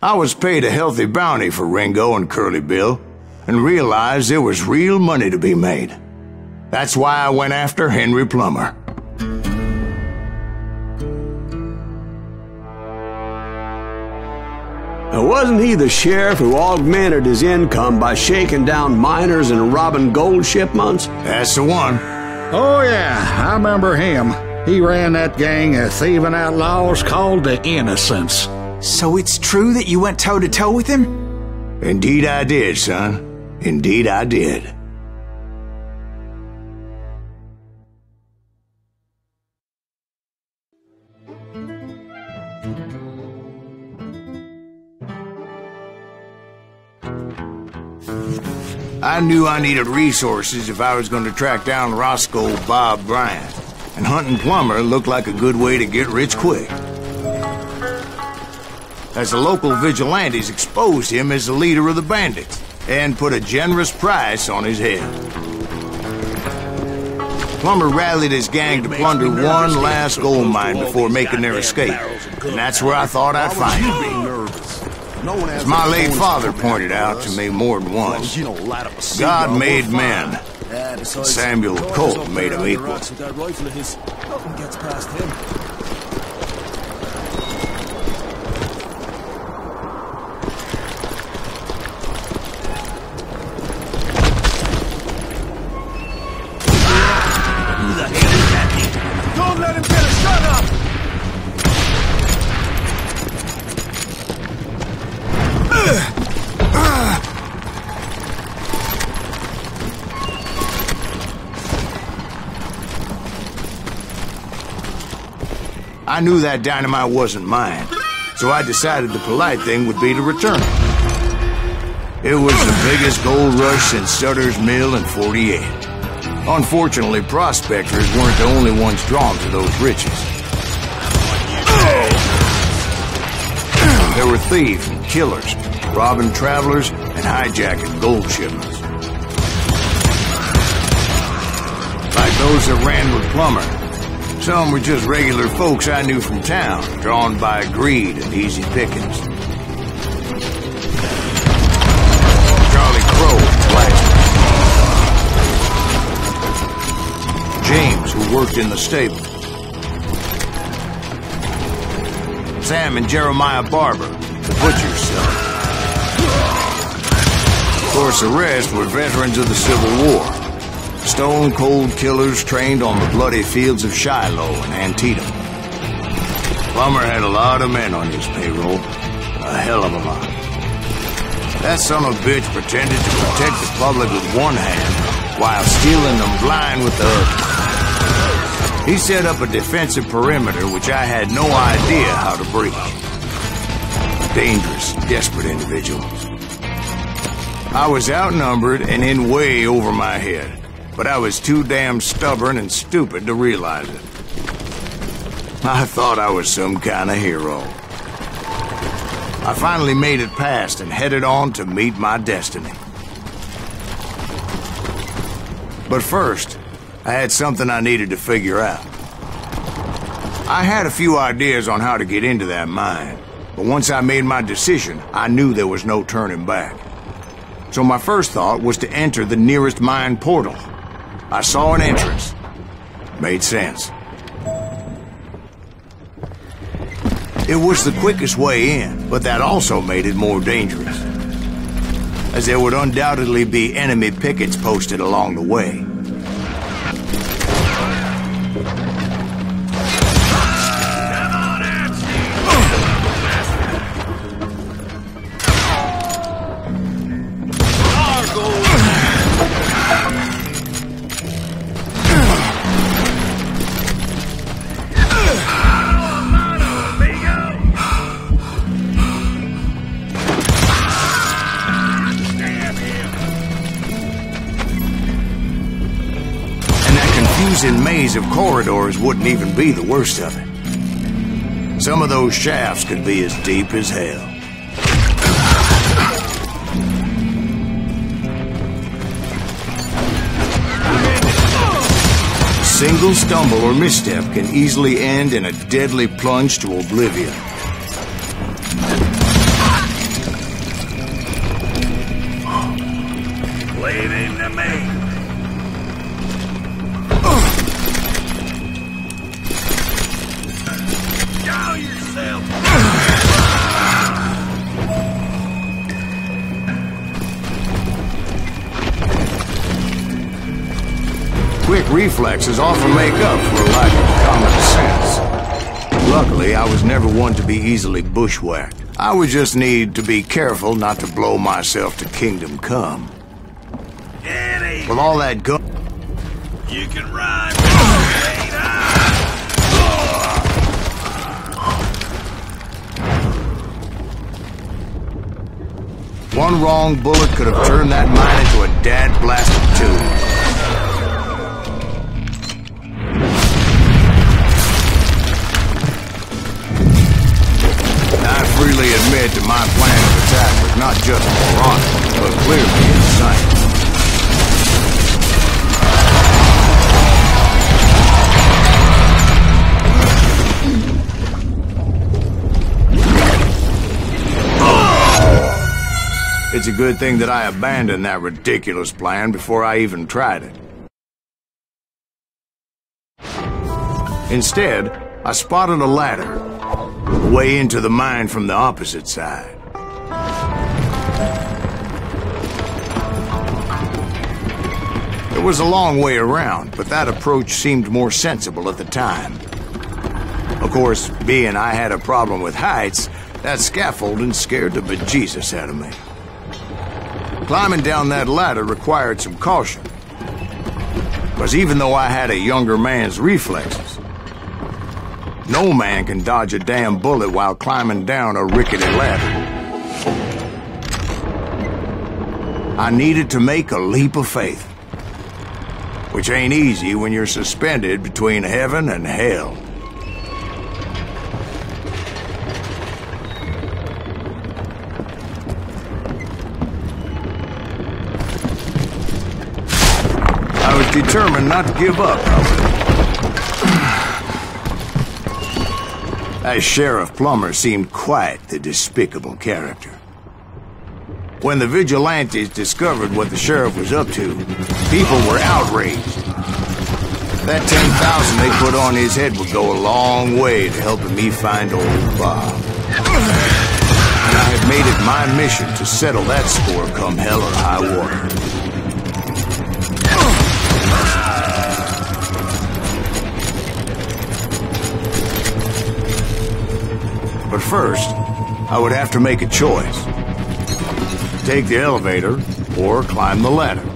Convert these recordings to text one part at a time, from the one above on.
I was paid a healthy bounty for Ringo and Curly Bill, and realized there was real money to be made. That's why I went after Henry Plummer. Now, wasn't he the sheriff who augmented his income by shaking down miners and robbing gold shipments? That's the one. Oh, yeah, I remember him. He ran that gang of thieving outlaws called the Innocents. So it's true that you went toe to toe with him? Indeed I did, son. Indeed I did. I knew I needed resources if I was going to track down Roscoe Bob Bryant, and hunting Plummer looked like a good way to get rich quick. As the local vigilantes exposed him as the leader of the bandits, and put a generous price on his head. Plummer rallied his gang to plunder one last gold mine before making their escape, and that's where I thought I'd find him. As my late father pointed out to me more than once, God made men. Samuel Colt made them equal. I knew that dynamite wasn't mine, so I decided the polite thing would be to return it. It was the biggest gold rush since Sutter's Mill in 48. Unfortunately, prospectors weren't the only ones drawn to those riches. There were thieves and killers, robbing travelers and hijacking gold shipments. Like those that ran with Plummer. Some were just regular folks I knew from town, drawn by greed and easy pickings. Charlie Crow, blacksmith. James, who worked in the stable. Sam and Jeremiah Barber, the butcher's son. Of course, the rest were veterans of the Civil War. Stone cold killers trained on the bloody fields of Shiloh and Antietam. Plummer had a lot of men on his payroll. A hell of a lot. That son of a bitch pretended to protect the public with one hand while stealing them blind with the other. He set up a defensive perimeter which I had no idea how to breach. Dangerous, desperate individuals. I was outnumbered and in way over my head but I was too damn stubborn and stupid to realize it. I thought I was some kind of hero. I finally made it past and headed on to meet my destiny. But first, I had something I needed to figure out. I had a few ideas on how to get into that mine, but once I made my decision, I knew there was no turning back. So my first thought was to enter the nearest mine portal. I saw an entrance. Made sense. It was the quickest way in, but that also made it more dangerous. As there would undoubtedly be enemy pickets posted along the way. Confusing maze of corridors wouldn't even be the worst of it. Some of those shafts could be as deep as hell. Single stumble or misstep can easily end in a deadly plunge to oblivion. Quick reflexes often make up for a lack of common sense. Luckily, I was never one to be easily bushwhacked. I would just need to be careful not to blow myself to kingdom come. Eddie! With all that gun... You can run! One wrong bullet could have turned that mine into a dad-blasted tomb. Admit that my plan of attack was not just moronic, but clearly insane. It's a good thing that I abandoned that ridiculous plan before I even tried it. Instead, I spotted a ladder, way into the mine from the opposite side. It was a long way around, but that approach seemed more sensible at the time. Of course, being I had a problem with heights, that scaffolding scared the bejesus out of me. Climbing down that ladder required some caution. Because even though I had a younger man's reflexes, no man can dodge a damn bullet while climbing down a rickety ladder. I needed to make a leap of faith. Which ain't easy when you're suspended between heaven and hell. I was determined not to give up, As Sheriff Plummer seemed quite the despicable character. When the vigilantes discovered what the sheriff was up to, people were outraged. That 10,000 they put on his head would go a long way to helping me find old Bob. And I had made it my mission to settle that score come hell or high water. But first, I would have to make a choice. Take the elevator or climb the ladder.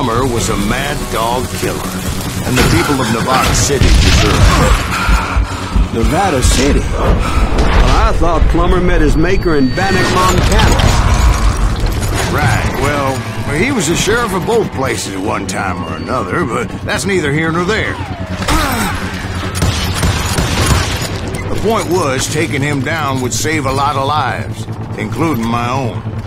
Plummer was a mad dog killer, and the people of Nevada City deserve it. Nevada City? Well, I thought Plummer met his maker in Bannack, Montana. Right, well, he was the sheriff of both places at one time or another, but that's neither here nor there. The point was, taking him down would save a lot of lives, including my own.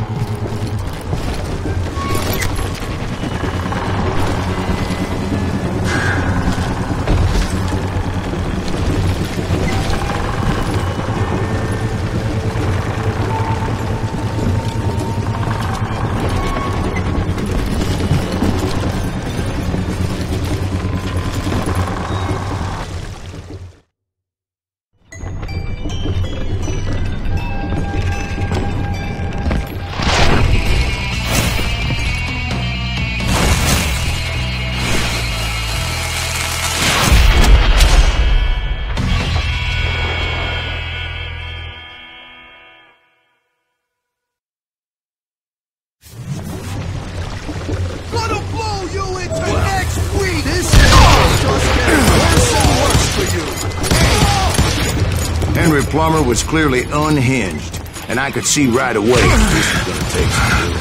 Henry Plummer was clearly unhinged, and I could see right away this was to take some doing.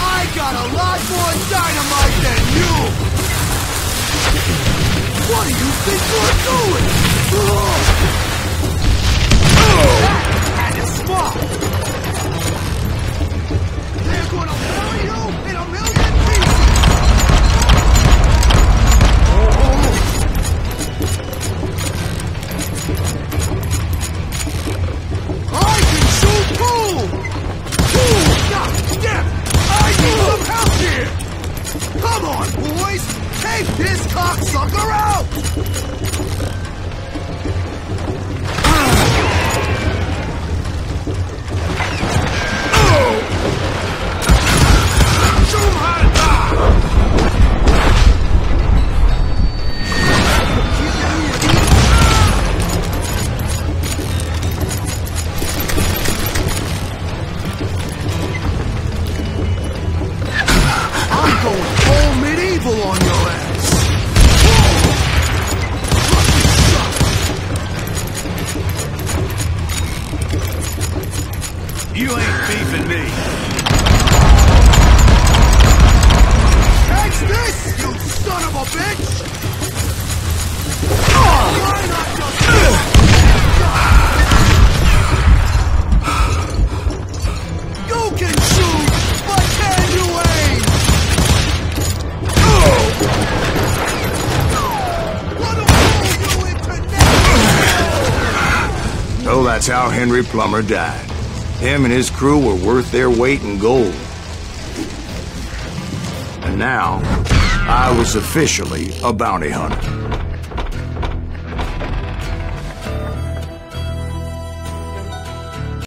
I got a lot more dynamite than you! What do you think you're doing? That is smart! You ain't beefing me. Catch this, you son of a bitch! Why. You can shoot, but can you aim? Wanna roll you into next? So that's how Henry Plummer died. Him and his crew were worth their weight in gold. And now, I was officially a bounty hunter.